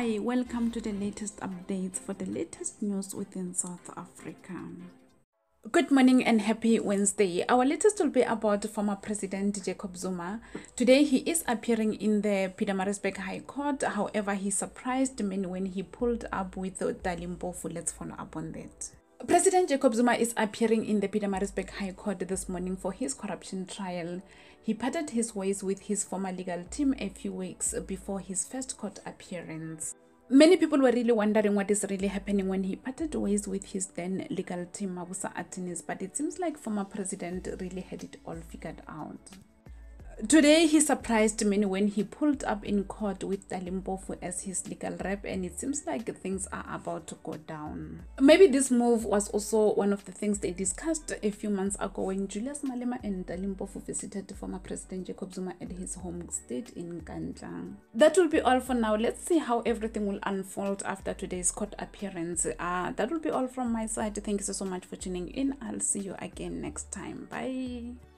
welcome to the latest updates for the latest news within South Africa. Good morning and happy Wednesday. Our latest will be about former President Jacob Zuma. Today he is appearing in the Pietermaritzburg High Court. However, he surprised many when he pulled up with Dali Mpofu. Let's follow up on that. President Jacob Zuma is appearing in the Peter Pietermaritzburg High Court this morning for his corruption trial. He parted his ways with his former legal team a few weeks before his first court appearance. Many people were really wondering what is really happening when he parted ways with his then legal team, Mabuza Attorneys, but it seems like former president really had it all figured out. Today, he surprised many when he pulled up in court with Dali Mpofu as his legal rep, and it seems like things are about to go down. Maybe this move was also one of the things they discussed a few months ago when Julius Malema and Dali Mpofu visited former President Jacob Zuma at his home state in Nkandla. That will be all for now. Let's see how everything will unfold after today's court appearance. Uh, that will be all from my side. Thank you so, so much for tuning in. I'll see you again next time. Bye.